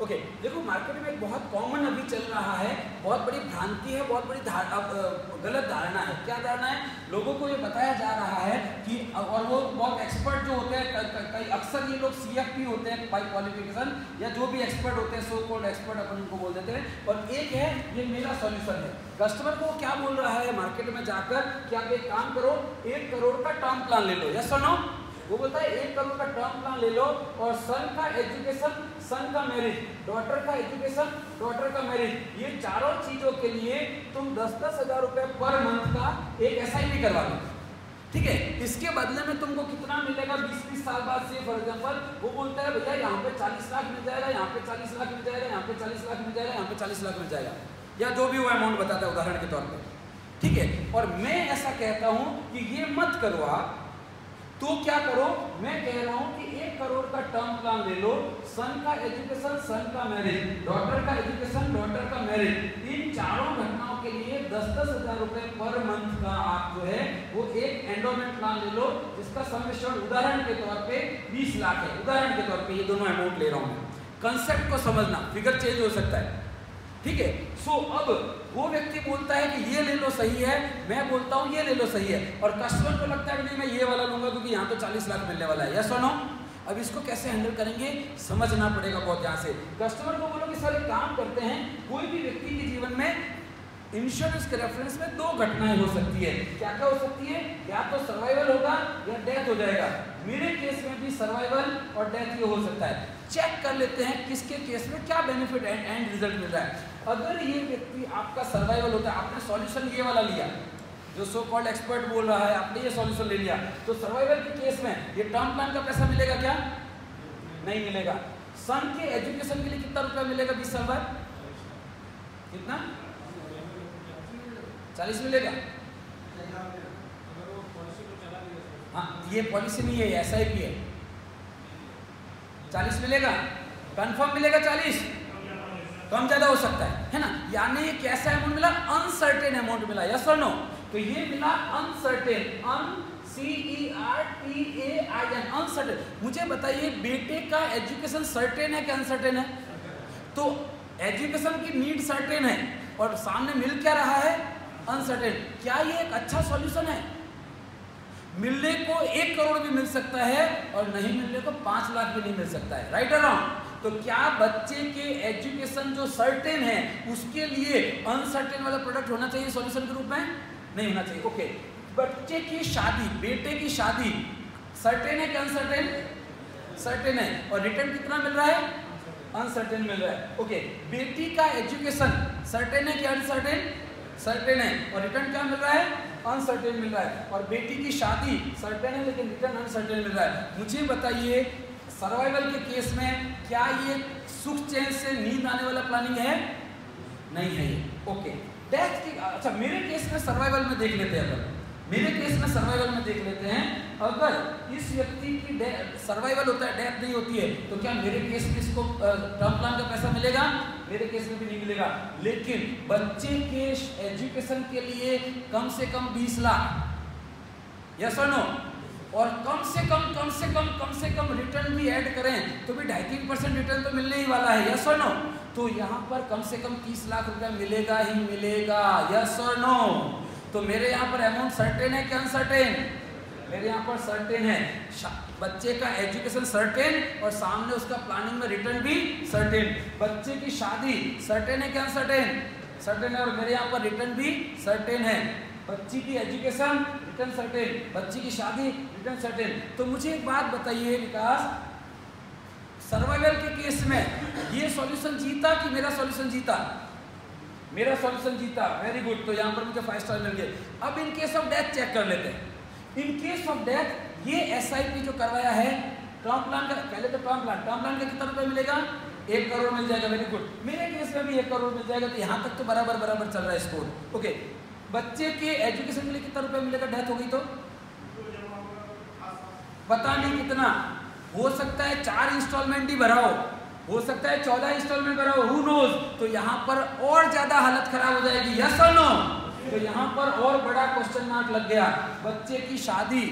Okay okay, देखो market में एक बहुत कॉमन अभी चल रहा है बहुत बड़ी भ्रांति है बहुत बड़ी धार, गलत धारणा है। क्या धारणा है? लोगों को ये बताया जा रहा है कि और वो बहुत एक्सपर्ट जो होते हैं अक्सर ये लोग सीएफपी होते हैं बाई क्वालिफिकेशन या जो भी एक्सपर्ट होते हैं सो कॉल्ड एक्सपर्ट अपन उनको बोल देते हैं। और एक है ये मेरा सॉल्यूशन है। कस्टमर को क्या बोल रहा है मार्केट में जाकर कि आप एक काम करो एक करोड़ का टर्म प्लान ले लो। यस सुनो वो बोलता है, एक करोड़ का टर्म प्लान ले लो और सन का एजुकेशन सन का मैरिज डॉटर का एजुकेशन डॉटर का मैरिज ये चारों चीज़ों के लिए तुम दस दस हज़ार रुपए पर मंथ का एक एस आई पी करवा लो ठीक है? इसके बदले में तुमको कितना मिलेगा? बीस बीस साल बाद से फॉर एग्ज़ाम्पल वो बोलता है, भैया, यहाँ पे चालीस लाख मिल जाएगा, यहाँ पे चालीस लाख मिल जाएगा, यहाँ पे चालीस लाख मिल जाएगा, यहाँ पे चालीस लाख मिल जाएगा। या जो भी वो अमाउंट बताता है उदाहरण के तौर पर ठीक है? और मैं ऐसा कहता हूँ कि ये मत करो आप तो क्या करो? मैं कह रहा हूँ कि एक करोड़ का टर्म प्लान ले लो सन का एजुकेशन सन का मैरिज डॉटर का एजुकेशन डॉटर का मैरिज इन चारों घटनाओं के लिए दस दस हज़ार रुपए पर मंथ का आप जो है, वो एक एंडोमेंट प्लान ले लो, जिसका समेशन उदाहरण के तौर पे 20 लाख है। उदाहरण के तौर पे ये दोनों अमाउंट ले रहा हूँ कंसेप्ट को समझना फिगर चेंज हो सकता है। ठीक है? सो अब वो व्यक्ति बोलता है कि ये ले लो, सही है। मैं बोलता हूँ, ये ले लो, सही है। और कस्टमर को लगता है कि नहीं, मैं ये वाला लूँगा क्योंकि यहाँ तो चालीस लाख मिलने वाला है। या सुनो अब इसको कैसे हैंडल करेंगे? समझना पड़ेगा बहुत ध्यान से। कस्टमर को बोलो कि, सर, एक काम करते हैं। कोई भी व्यक्ति के जीवन में इंश्योरेंस के रेफरेंस में दो घटनाएँ हो सकती है। क्या क्या हो सकती है? या तो सर्वाइवल होगा या डेथ हो जाएगा। मेरे केस में भी सर्वाइवल और डेथ ये हो सकता है। चेक कर लेते हैं किसके केस में क्या बेनिफिट एंड रिज़ल्ट मिल रहा है। अगर ये व्यक्ति आपका सर्वाइवल होता है, आपने सॉल्यूशन ये वाला लिया, जो सो कॉल्ड एक्सपर्ट बोल रहा है, आपने ये सॉल्यूशन ले लिया तो सर्वाइवल के केस में ये टर्म प्लान का पैसा मिलेगा क्या? नहीं मिलेगा। सन के एजुकेशन के लिए कितना रुपया मिलेगा बीस साल बाद? कितना? चालीस मिलेगा। हाँ ये पॉलिसी नहीं है एस आई पी है। चालीस मिलेगा। कंफर्म मिलेगा चालीस। कम ज़्यादा हो सकता है है ना? यानी कैसा अमाउंट मिला अनसर्टेन अमाउंट मिला यस और नो तो ये मिला uncertain un C E R T A I N uncertain मुझे बताइए, बेटे का एजुकेशन सर्टेन है कि अनसर्टेन है? तो एजुकेशन की नीड सर्टेन है, और सामने मिल क्या रहा है? अनसर्टेन क्या ये एक अच्छा सॉल्यूशन है? मिलने को एक करोड़ भी मिल सकता है, और नहीं मिलने को पाँच लाख भी नहीं मिल सकता है. राइट रॉन्ग तो क्या बच्चे के एजुकेशन जो सर्टेन है, उसके लिए अनसर्टेन वाला प्रोडक्ट होना चाहिए सॉल्यूशन के रूप में? नहीं होना चाहिए। ओके बच्चे की शादी, बेटे की शादी सर्टेन है कि अनसर्टेन सर्टेन है। और रिटर्न कितना मिल रहा है? अनसर्टेन मिल रहा है। ओके बेटी का एजुकेशन सर्टेन है कि अनसर्टेन सर्टेन है। और रिटर्न क्या मिल रहा है? अनसर्टेन मिल रहा है। और बेटी की शादी सर्टेन है, लेकिन रिटर्न अनसर्टेन मिल रहा है। मुझे बताइए सर्वाइवल के केस में क्या ये सुख चैन से नींद आने वाला प्लानिंग है? नहीं है ये। ओके डेथ की अच्छा मेरे केस में सर्वाइवल में देख लेते हैं अगर मेरे केस में सर्वाइवल में देख लेते हैं। अगर इस व्यक्ति की सर्वाइवल होता है डेथ नहीं होती है तो क्या मेरे केस में इसको टर्म प्लान का पैसा मिलेगा? मेरे केस में भी नहीं मिलेगा। लेकिन बच्चे के एजुकेशन के लिए कम से कम बीस लाख। यस और नो और कम से कम कम से कम कम से कम रिटर्न भी ऐड करें तो भी ढाई तीन परसेंट रिटर्न तो मिलने ही वाला है यस और नो तो यहाँ पर कम से कम तीस लाख रुपया मिलेगा ही मिलेगा यस और नो तो मेरे यहाँ पर अमाउंट सर्टेन है कि अनसर्टेन मेरे यहाँ पर सर्टेन है। बच्चे का एजुकेशन सर्टेन और सामने उसका प्लानिंग में रिटर्न भी सर्टेन बच्चे की शादी सर्टेन है कि अनसर्टेन सर्टेन है और मेरे यहाँ पर रिटर्न भी सर्टेन है। बच्ची की एजुकेशन रिटर्न सर्टेन बच्ची की शादी रिटर्न सर्टेन तो मुझे एक बात बताइए विकास सर्वाइवल के केस में ये सॉल्यूशन जीता कि मेरा सॉल्यूशन जीता? मेरा सॉल्यूशन जीता। वेरी गुड तो यहाँ पर मुझे फाइव स्टार मिल गए। अब in case of death check कर लेते हैं। इन केस ऑफ़ डेथ ये एसआईपी जो करवाया है टर्म प्लान का, पहले तो टर्म प्लान टर्म प्लान का कितना रुपए मिलेगा? एक करोड़ मिल जाएगा। वेरी गुड मेरे केस में भी एक करोड़ मिल जाएगा। तो यहाँ तक तो बराबर बराबर चल रहा है स्कोर ओके बच्चे के एजुकेशन के लिए कितना रुपए मिलेगा? डेथ हो गई तो? पता नहीं कितना। हो सकता है चार इंस्टॉलमेंट ही भराओ हो। सकता है चौदह इंस्टॉलमेंट भराओ हु नोज़ तो यहाँ पर और ज़्यादा हालत खराब हो जाएगी। यस और नो तो यहाँ पर और बड़ा क्वेश्चन मार्क लग गया। बच्चे की शादी।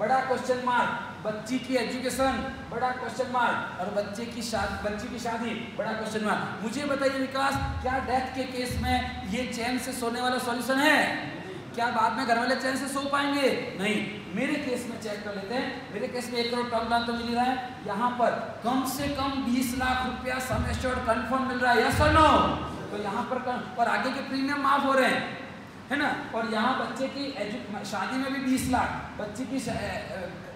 बड़ा क्वेश्चन मार्क बच्ची की एजुकेशन, बड़ा क्वेश्चन मार्क और बच्चे की शादी बच्ची की शादी, बड़ा क्वेश्चन मार्क मुझे बताइए विकास, क्या डेथ के केस में ये चैन से सोने वाला सॉल्यूशन है? क्या बाद में घर वाले चैन से सो पाएँगे? नहीं। मेरे केस में चेक कर लेते हैं। मेरे केस में एक करोड़ टर्म प्लान तो मिल रहा है। यहाँ पर कम से कम 20 लाख रुपया सम एश्योर्ड कंफर्म मिल रहा है। यस और नो तो यहाँ पर और आगे के प्रीमियम माफ़ हो रहे हैं। है ना? और यहाँ बच्चे की शादी में भी 20 लाख, बच्चे की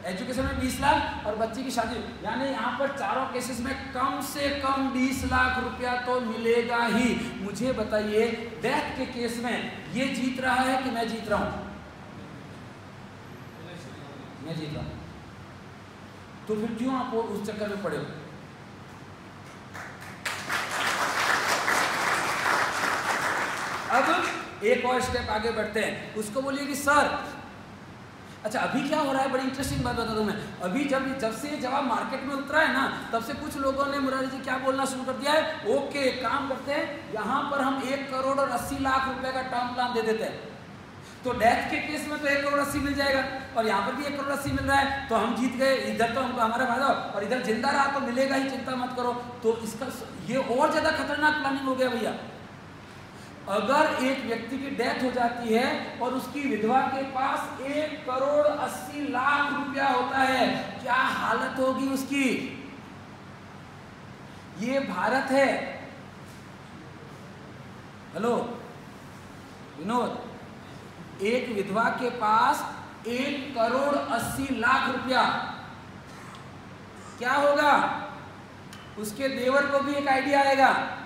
एजुकेशन में 20 लाख और बच्चे की शादी। यानी यहाँ पर चारों केसेस में कम से कम 20 लाख रुपया तो मिलेगा ही। मुझे बताइए डेथ के केस में ये जीत रहा है कि मैं जीत रहा हूँ? मैं जीत रहा हूँ। तो फिर क्यों आप उस चक्कर में पड़े हो? अब एक और स्टेप आगे बढ़ते हैं। उसको बोलिए कि, सर अच्छा अभी क्या हो रहा है? बड़ी इंटरेस्टिंग बात बता दूँ मैं। अभी जब जब से जवाब मार्केट में उतरा है ना, तब से कुछ लोगों ने मुरारी जी क्या बोलना शुरू कर दिया है? ओके काम करते हैं, यहाँ पर हम एक करोड़ और अस्सी लाख रुपए का टर्म प्लान दे देते हैं। तो डेथ के केस में तो एक करोड़ अस्सी मिल जाएगा, और यहाँ पर भी एक करोड़ अस्सी मिल रहा है तो हम जीत गए। इधर तो हमको, हमारा फ़ायदा और इधर ज़िंदा रहा तो मिलेगा ही, चिंता मत करो। तो इसका, ये और ज़्यादा खतरनाक प्लानिंग हो गया भैया। अगर एक व्यक्ति की डेथ हो जाती है और उसकी विधवा के पास एक करोड़ अस्सी लाख रुपया होता है, क्या हालत होगी उसकी? ये भारत है। हेलो, विनोद, एक विधवा के पास एक करोड़ अस्सी लाख रुपया। क्या होगा? उसके देवर को भी एक आइडिया आएगा।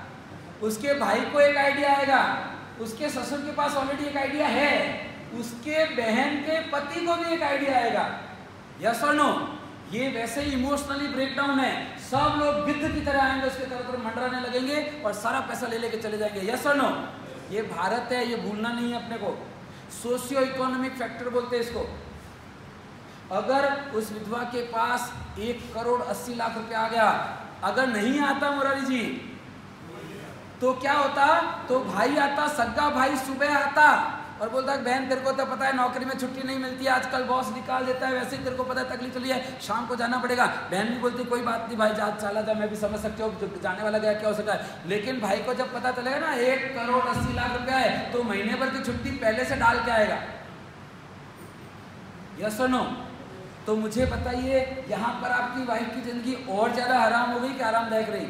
उसके भाई को एक आइडिया आएगा। उसके ससुर के पास ऑलरेडी एक आइडिया है। उसके बहन के पति को भी एक आइडिया आएगा। यस और नो ये वैसे ही इमोशनली ब्रेकडाउन है। सब लोग गिद्ध की तरह आएँगे, उसके तरफ़ मंडराने लगेंगे और सारा पैसा ले लेके चले जाएँगे। यस और नो ये भारत है, ये भूलना नहीं है अपने को। सोशियो इकोनॉमिक फैक्टर बोलते हैं इसको। अगर उस विधवा के पास एक करोड़ अस्सी लाख रुपया आ गया, अगर नहीं आता मुरारी जी तो क्या होता? तो भाई आता, सग्गा भाई सुबह आता और बोलता है बहन, तेरे को तो पता है नौकरी में छुट्टी नहीं मिलती है आजकल बॉस निकाल देता है, वैसे ही तेरे को पता है तकलीफ़ चली है, शाम को जाना पड़ेगा। बहन भी बोलती, कोई बात नहीं भाई, जा, चला जा, मैं भी समझ सकती हूँ जाने वाला गया, क्या हो सकता है? लेकिन भाई को जब पता चलेगा ना, एक करोड़ अस्सी लाख रुपया है तो महीने भर की छुट्टी पहले से डाल के आएगा। यस नो तो मुझे बताइए, यहाँ पर आपकी वाइफ की ज़िंदगी और ज़्यादा आराम हो गई कि आरामदायक रही?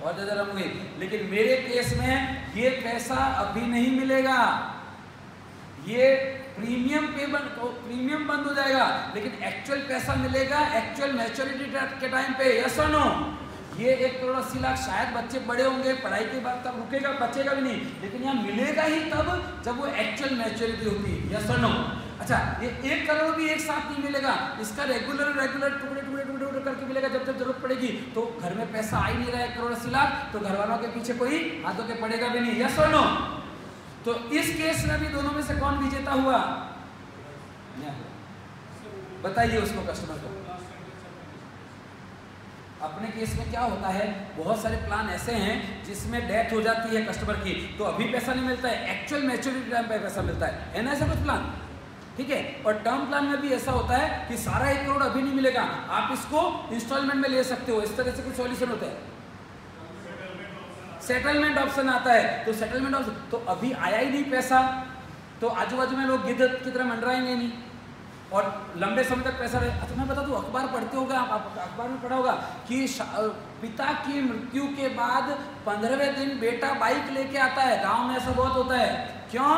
बहुत ज़्यादा रहूँगी लेकिन मेरे केस में ये पैसा अभी नहीं मिलेगा। ये प्रीमियम पेमेंट प्रीमियम बंद हो जाएगा। लेकिन एक्चुअल पैसा मिलेगा एक्चुअल मैच्योरिटी के टाइम पे यस और नो ये एक करोड़ अस्सी लाख शायद बच्चे बड़े होंगे, पढ़ाई के बाद तब रुकेगा, बचेगा भी नहीं। लेकिन यहाँ मिलेगा ही तब जब वो एक्चुअल मैच्योरिटी होती है यस और नो अच्छा ये एक करोड़ भी एक साथ नहीं मिलेगा। इसका रेगुलर रेगुलर टुकड़े टुकड़े टुकड़े टुकड़े करके मिलेगा जब जब ज़रूरत पड़ेगी। तो घर में पैसा आ ही नहीं रहा है करोड़ अस्सी लाख तो घर वालों के पीछे कोई हाथों के पड़ेगा भी नहीं। यस और नो तो इस केस में भी दोनों में से कौन विजेता हुआ? बताइए उसको कस्टमर को। अपने केस में क्या होता है? बहुत सारे प्लान ऐसे हैं जिसमें डेथ हो जाती है कस्टमर की तो अभी पैसा नहीं मिलता है। एक्चुअल मैच्योरिटी टाइम पे पैसा मिलता है। है ना ऐसा कुछ प्लान ठीक है? और टर्म प्लान में भी ऐसा होता है कि सारा एक करोड़ अभी नहीं मिलेगा। आप इसको इंस्टॉलमेंट में ले सकते हो। इस तरह से कुछ सॉल्यूशन होता है। सेटलमेंट ऑप्शन आता है। तो सेटलमेंट ऑप्शन तो अभी आया ही नहीं पैसा। तो आजू बाजू में लोग गिद्ध की तरह मंडराएँगे नहीं। और लंबे समय तक पैसा रहे। अच्छा मैं बता दूँ, अखबार पढ़ते होगा आप। अखबार में पढ़ा होगा कि पिता की मृत्यु के बाद पंद्रहवें दिन बेटा बाइक लेके आता है। गाँव में ऐसा बहुत होता है। क्यों?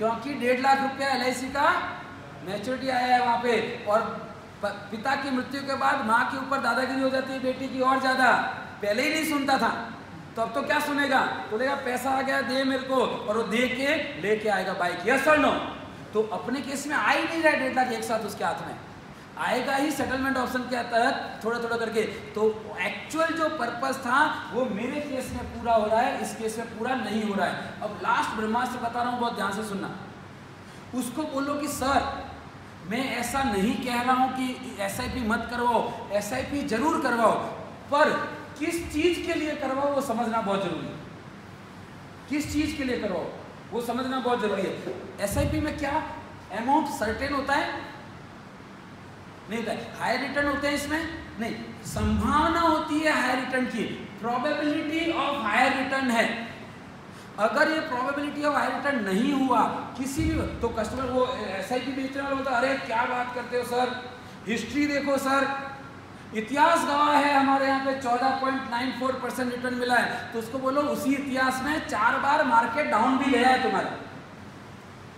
क्योंकि डेढ़ लाख रुपया एल का मैच्योरिटी आया है वहाँ पे। और पिता की मृत्यु के बाद माँ के ऊपर दादागिरी हो जाती है, बेटी की और ज़्यादा। पहले ही नहीं सुनता था। तो अब तो क्या सुनेगा? बोलेगा, पैसा आ गया, दे मेरे को। और वो दे के लेके आएगा बाइक। यस सर नो तो अपने केस में आ ही नहीं रहा डेढ़ लाख एक साथ उसके हाथ में। आएगा ही सेटलमेंट ऑप्शन के तहत थोड़ा थोड़ा करके। तो एक्चुअल जो पर्पस था, वो मेरे केस में पूरा हो रहा है, इस केस में पूरा नहीं हो रहा है। अब लास्ट ब्रह्मास्त्र बता रहा हूँ, बहुत ध्यान से सुनना। उसको बोलो कि, सर, मैं ऐसा नहीं कह रहा हूँ कि एसआईपी मत करवाओ एसआईपी ज़रूर करवाओ, पर किस चीज़ के लिए करवाओ, वो समझना बहुत ज़रूरी है। किस चीज़ के लिए करवाओ, वो समझना बहुत ज़रूरी है। एसआईपी में क्या? अमाउंट सर्टेन होता है नहीं होता है। हायर रिटर्न होते हैं इसमें? नहीं। संभावना होती है हायर रिटर्न की। प्रोबेबिलिटी ऑफ़ हायर रिटर्न है। अगर ये प्रोबेबिलिटी ऑफ़ हायर रिटर्न नहीं हुआ, किसी भी तो कस्टमर वो एस आई पी बेचने वाला अरे, क्या बात करते हो सर हिस्ट्री देखो सर इतिहास गवाह है, हमारे यहाँ पे 14.94 परसेंट रिटर्न मिला है। तो उसको बोलो, उसी इतिहास में चार बार मार्केट डाउन भी गया है तुम्हारा।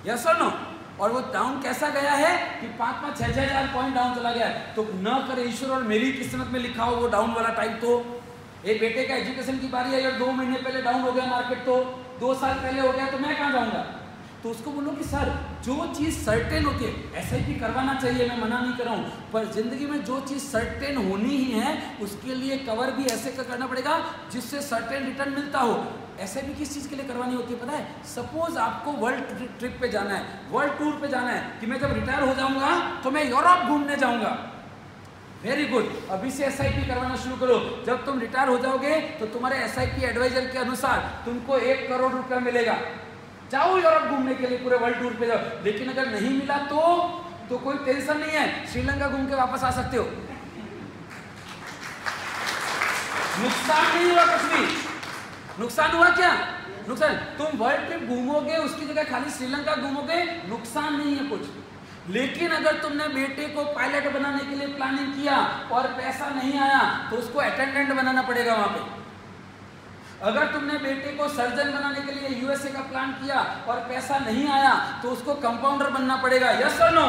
यस और नो और वो डाउन कैसा गया है कि पाँच पाँच छह छह हज़ार पॉइंट डाउन चला गया है। तो न करे ईश्वर और मेरी किस्मत में लिखा हो वो डाउन वाला टाइम तो। एक बेटे का एजुकेशन की बारी है, यार, दो महीने पहले डाउन हो गया मार्केट तो दो साल पहले हो गया तो मैं कहाँ जाऊँगा? तो उसको बोलो कि, सर, जो चीज़ सर्टेन होती है एस करवाना चाहिए, मैं मना नहीं कर रहा हूँ, पर ज़िंदगी में जो चीज़ सर्टेन होनी ही है, उसके लिए कवर भी ऐसे करना पड़ेगा, जिससे सर्टेन रिटर्न मिलता हो। एस भी किस चीज़ के लिए करवानी होती है पता है? सपोज़ आपको वर्ल्ड ट्रिप पे जाना है वर्ल्ड टूर पे जाना है, कि मैं जब रिटायर हो जाऊँगा तो मैं यूरोप घूमने जाऊँगा। वेरी गुड अभी से एसआईपी करवाना शुरू करो। जब तुम रिटायर हो जाओगे तो तुम्हारे एसआईपी एडवाइजर के अनुसार तुमको एक करोड़ रुपया मिलेगा। जाओ यूरोप घूमने के लिए पूरे वर्ल्ड टूर पे जाओ। लेकिन अगर नहीं मिला तो तो कोई टेंशन नहीं है। श्रीलंका घूम के वापस आ सकते हो। नुकसान नहीं हुआ कुछ भी। नुकसान हुआ क्या? नुकसान? तुम वर्ल्ड ट्रिप घूमोगे, उसकी जगह खाली श्रीलंका घूमोगे, नुकसान नहीं है कुछ। लेकिन अगर तुमने बेटे को पायलट बनाने के लिए प्लानिंग किया और पैसा नहीं आया तो उसको अटेंडेंट बनाना पड़ेगा वहाँ पे। अगर तुमने बेटे को सर्जन बनाने के लिए यूएसए का प्लान किया और पैसा नहीं आया तो उसको कंपाउंडर बनना पड़ेगा। यस और नो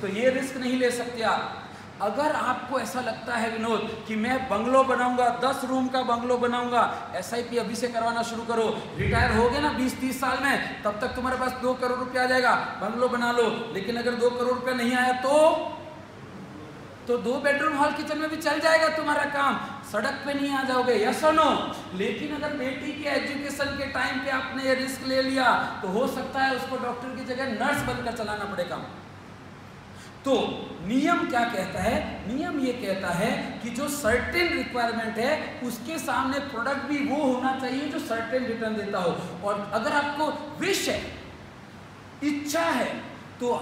तो ये रिस्क नहीं ले सकते आप। अगर आपको ऐसा लगता है विनोद कि मैं बंगलो बनाऊँगा, दस रूम का बंगलो बनाऊँगा एसआईपी अभी से करवाना शुरू करो। रिटायर हो गए ना बीस तीस साल में, तब तक तुम्हारे पास दो करोड़ रुपया आ जाएगा। बंगलो बना लो, लेकिन अगर दो करोड़ रुपया नहीं आया तो? तो दो बेडरूम हॉल किचन में भी चल जाएगा तुम्हारा काम। सड़क पे नहीं आ जाओगे यस और नो लेकिन अगर बेटी के एजुकेशन के टाइम पे आपने ये रिस्क ले लिया तो हो सकता है उसको डॉक्टर की जगह नर्स बनकर चलाना पड़ेगा तो नियम क्या कहता है? नियम ये कहता है कि जो सर्टेन रिक्वायरमेंट है, उसके सामने प्रोडक्ट भी वो होना चाहिए जो सर्टेन रिटर्न देता हो। और अगर आपको विश है, इच्छा है तो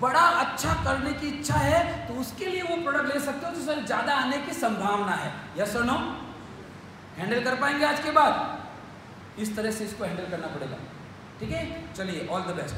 बड़ा अच्छा करने की इच्छा है तो उसके लिए वो प्रोडक्ट ले सकते हो जिसमें ज़्यादा आने की संभावना है। यस और नो हैंडल कर पाएँगे आज के बाद? इस तरह से इसको हैंडल करना पड़ेगा। ठीक है? चलिए ऑल द बेस्ट